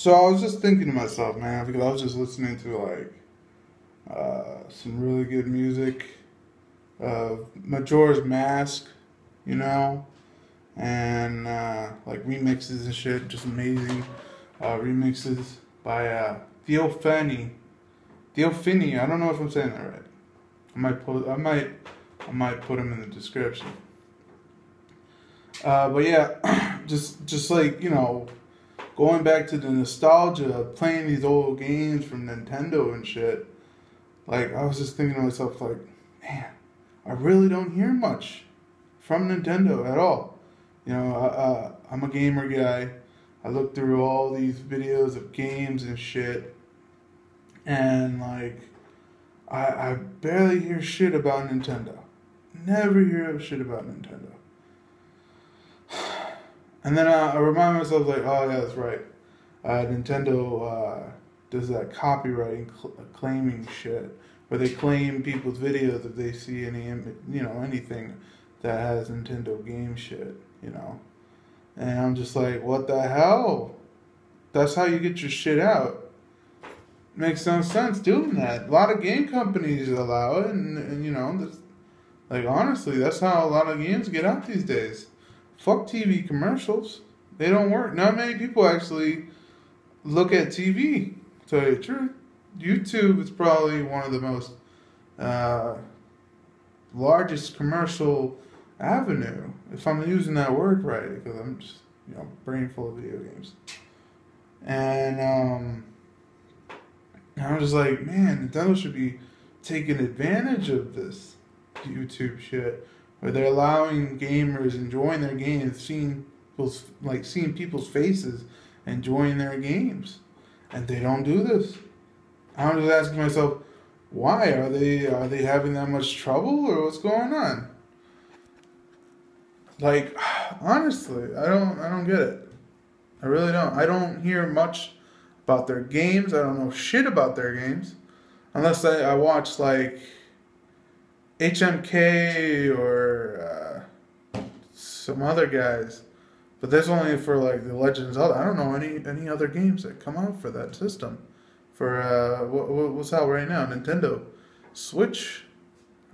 so I was just thinking to myself, man, because I was just listening to like uh, some really good music, uh, Majora's Mask, you know, and uh, like remixes and shit, just amazing uh, remixes by uh, Theophany. Theo Finney, I don't know if I'm saying that right. I might put, I might, I might put him in the description. Uh, but yeah, just just like you know, going back to the nostalgia of playing these old games from Nintendo and shit. Like I was just thinking to myself, like, man, I really don't hear much from Nintendo at all. You know, uh, I'm a gamer guy. I look through all these videos of games and shit, and like, I I barely hear shit about Nintendo. Never hear of shit about Nintendo. And then I, I remind myself, like, oh yeah, that's right. Uh, Nintendo uh, does that copyright cl- claiming shit, where they claim people's videos if they see any, you know, anything that has Nintendo game shit, you know. And I'm just like, what the hell? That's how you get your shit out. Makes no sense doing that. A lot of game companies allow it, and, and you know, like honestly, that's how a lot of games get out these days. Fuck TV commercials. They don't work. Not many people actually look at TV. Tell you the truth, YouTube is probably one of the most uh, largest commercial avenue, if I'm using that word right, because I'm just you know brain full of video games. And um, I was just like, man, Nintendo should be taking advantage of this YouTube shit, where they're allowing gamers enjoying their games, seeing people's like seeing people's faces, enjoying their games, and they don't do this. I'm just asking myself, why are they are they having that much trouble or what's going on? Like, honestly, I don't I don't get it. I really don't. I don't hear much about their games. I don't know shit about their games, unless I, I watch like HMK or uh, some other guys. But that's only for like the Legends. I don't know any any other games that come out for that system. For uh, what, what's out right now? Nintendo Switch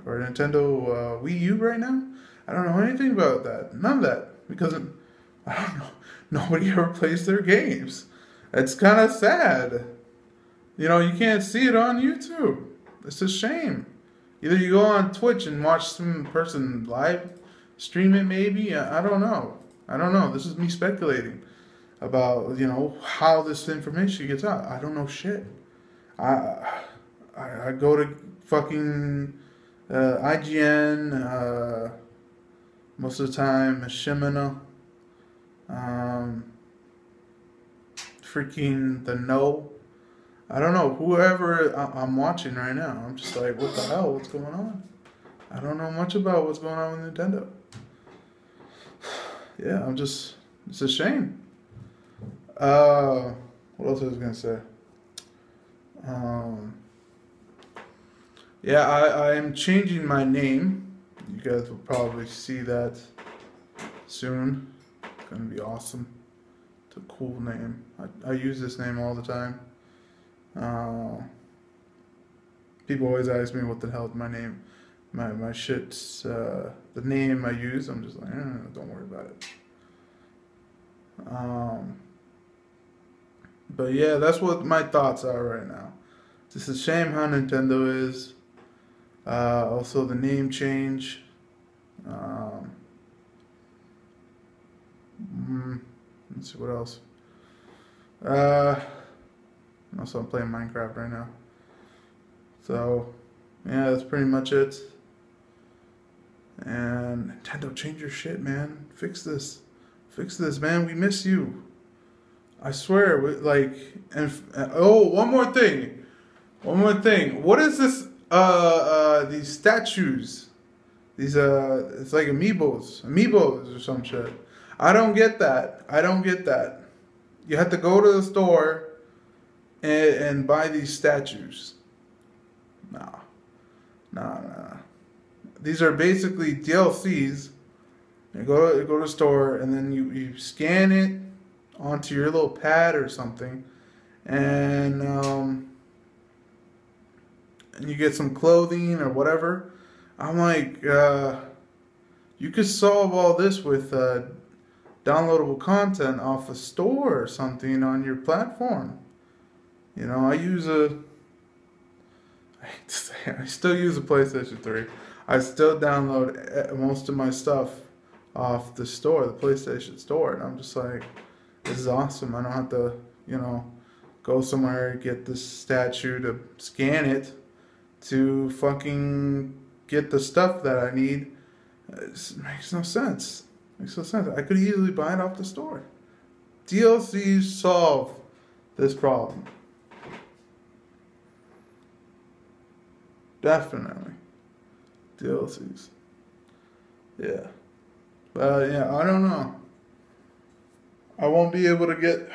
or Nintendo uh, Wii U right now. I don't know anything about that. None of that because I don't know. Nobody ever plays their games. It's kind of sad. You know, you can't see it on YouTube. It's a shame. Either you go on Twitch and watch some person live stream it, maybe. I, don't know. I don't know. This is me speculating about you know how this information gets out. I don't know shit. I I, I go to fucking uh, IGN uh, most of the time. Shimano, um, freaking the No. I don't know whoever I- I'm watching right now. I'm just like, what the hell? What's going on? I don't know much about what's going on with Nintendo. Yeah, I'm just. It's a shame. Uh, what else I was gonna say? Um, yeah, I, I am changing my name. You guys will probably see that soon. It's gonna be awesome. It's a cool name. I, I use this name all the time. Uh, people always ask me what the hell my name. My my shit's uh, the name I use. I'm just like, eh, don't worry about it. Um, but yeah, that's what my thoughts are right now. It's a shame how Nintendo is. Uh, also, the name change. Um, mm, let's see what else. Uh, also, I'm playing Minecraft right now. So, yeah, that's pretty much it. And Nintendo, change your shit, man. Fix this. Fix this, man. We miss you. I swear, we, like, and oh, one more thing, one more thing. What is this? Uh, uh, these statues, these uh, it's like amiibos, amiibos or some shit. I don't get that. I don't get that. You have to go to the store and, and buy these statues. Nah, nah, nah. These are basically DLCs. You go to, you go to the store and then you, you scan it onto your little pad or something, and um, and you get some clothing or whatever. I'm like, uh, you could solve all this with uh, downloadable content off a store or something on your platform. You know, I use a. I hate to say I still use a PlayStation 3. I still download eh, most of my stuff off the store, the PlayStation Store, and I'm just like, this is awesome. I don't have to, you know, go somewhere get this statue to scan it to fucking get the stuff that I need. It makes no sense. It Makes no sense. I could easily buy it off the store. DLCs solve this problem. Definitely. DLCs. Yeah. But yeah, I don't know. I won't be able to get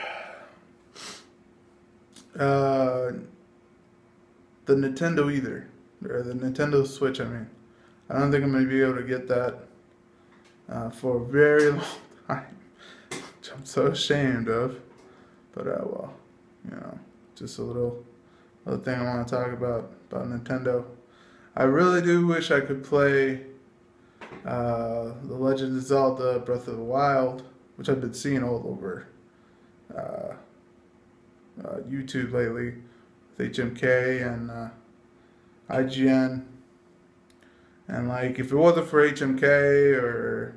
uh, the Nintendo either, or the Nintendo Switch. I mean, I don't think I'm gonna be able to get that uh, for a very long time, which I'm so ashamed of. But uh, well, you know, just a little other thing I want to talk about about Nintendo. I really do wish I could play uh, The Legend of Zelda Breath of the Wild, which I've been seeing all over uh, uh, YouTube lately with HMK and uh, IGN. And like, if it wasn't for HMK or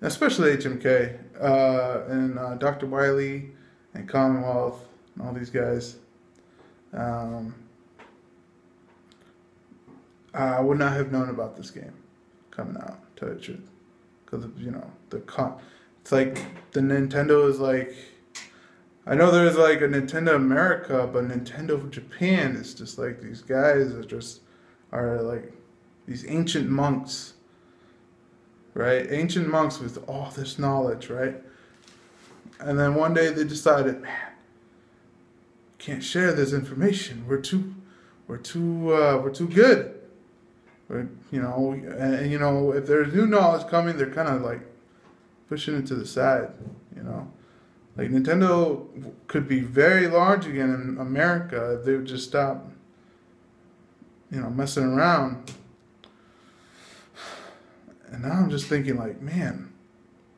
especially HMK uh, and uh, Dr. Wiley and Commonwealth and all these guys, um, I would not have known about this game coming out. Tell you the truth, because you know the con. It's like the Nintendo is like. I know there's like a Nintendo America, but Nintendo Japan is just like these guys that just are like these ancient monks, right? Ancient monks with all this knowledge, right? And then one day they decided, man, can't share this information. We're too, we're too, uh, we're too good. You know, and, and you know, if there's new knowledge coming, they're kind of like pushing it to the side, you know. Like Nintendo could be very large again in America if they would just stop, you know, messing around. And now I'm just thinking, like, man,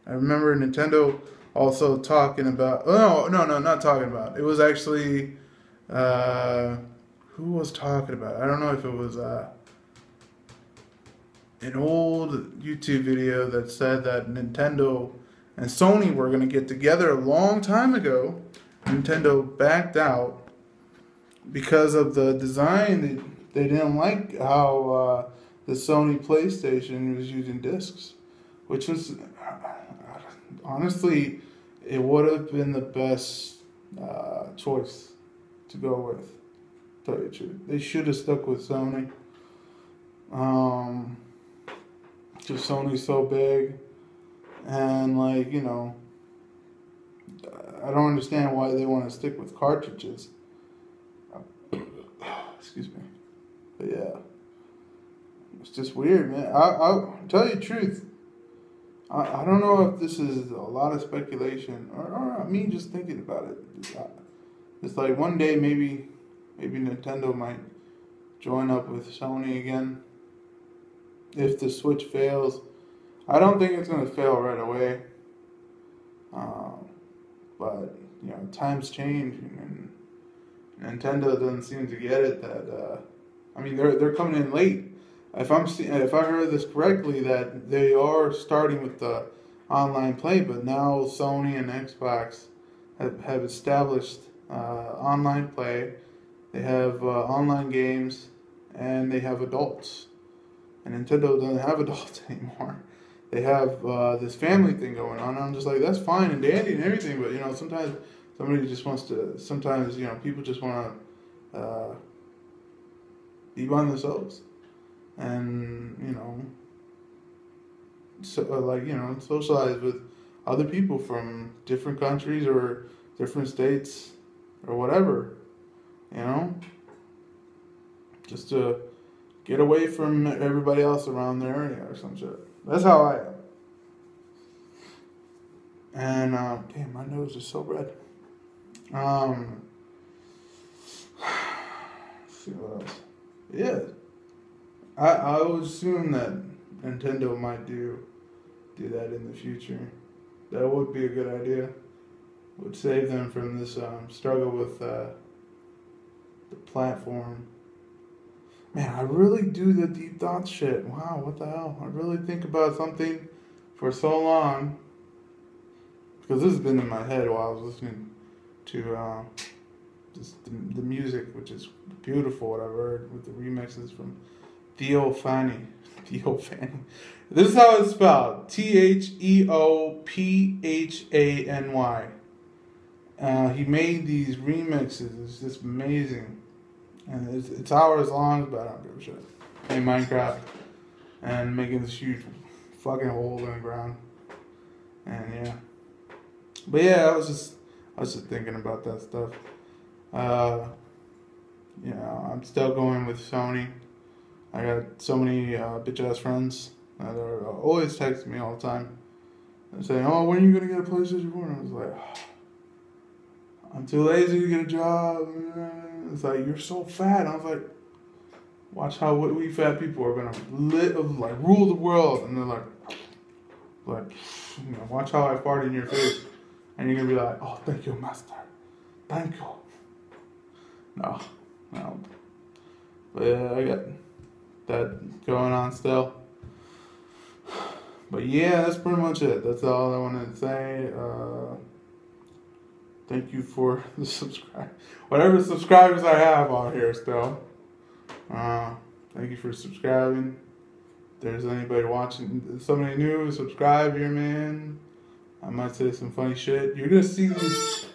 I remember Nintendo also talking about. Oh no, no, no, not talking about. It was actually, uh, who was talking about? It? I don't know if it was uh, an old YouTube video that said that Nintendo and Sony were going to get together a long time ago. Nintendo backed out because of the design. They, they didn't like how uh, the Sony PlayStation was using discs, which was honestly, it would have been the best uh, choice to go with. Tell you the truth, they should have stuck with Sony. Um, just Sony's so big and like you know i don't understand why they want to stick with cartridges. Excuse me. But yeah. It's just weird man. I, i'll tell you the truth I, I don't know if this is a lot of speculation or, or me just thinking about it. It's like one day maybe maybe nintendo might join up with sony again if the switch fails I don't think it's going to fail right away. Um, but, you know, times change and Nintendo doesn't seem to get it that, uh, I mean, they're, they're coming in late. If I'm if I heard this correctly, that they are starting with the online play, but now Sony and Xbox have, have established uh, online play. They have uh, online games, and they have adults. And Nintendo doesn't have adults anymore they have uh, this family thing going on. I'm just like, that's fine and dandy and everything, but you know, sometimes somebody just wants to. Sometimes you know, people just want to uh, be by themselves, and you know, so uh, like you know, socialize with other people from different countries or different states or whatever, you know, just to get away from everybody else around the area or some shit. That's how I am. And uh, damn, my nose is so red. Um, see what else. Yeah, I I would assume that Nintendo might do do that in the future. That would be a good idea. Would save them from this um, struggle with uh, the platform. Man, I really do the deep thought shit. Wow, what the hell? I really think about something for so long because this has been in my head while I was listening to uh, just the, the music, which is beautiful. What I've heard with the remixes from Theophany. Theophany. This is how it's spelled: T H E O P H A N Y. Uh, he made these remixes. It's just amazing, and it's, it's hours long, but I don't give a shit. Playing Minecraft and making this huge fucking hole in the ground, and yeah. But yeah, I was just I was just thinking about that stuff. Uh, you know, I'm still going with Sony. I got so many uh, bitch ass friends that are always texting me all the time and saying, "Oh, when are you gonna get a PlayStation 4?" And I was like, "I'm too lazy to get a job." It's like you're so fat. I was like, "Watch how we fat people are gonna lit, like rule the world," and they're like, "Like, you know, watch how I fart in your face." and you're gonna be like, "Oh, thank you, master, thank you." No, no, but yeah, I got that going on still. But yeah, that's pretty much it. That's all I wanted to say. Uh, thank you for the subscribe, whatever subscribers I have on here still. Uh, thank you for subscribing. If there's anybody watching, somebody new, subscribe here, man. I might say some funny shit. You're gonna see these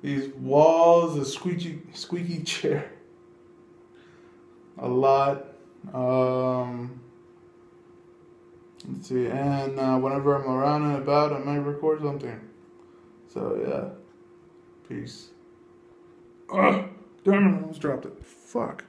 these walls, a squeaky squeaky chair, a lot. Um, let's see, and uh, whenever I'm around and about, I might record something. So yeah, peace. Ugh, damn it! I almost dropped it. Fuck.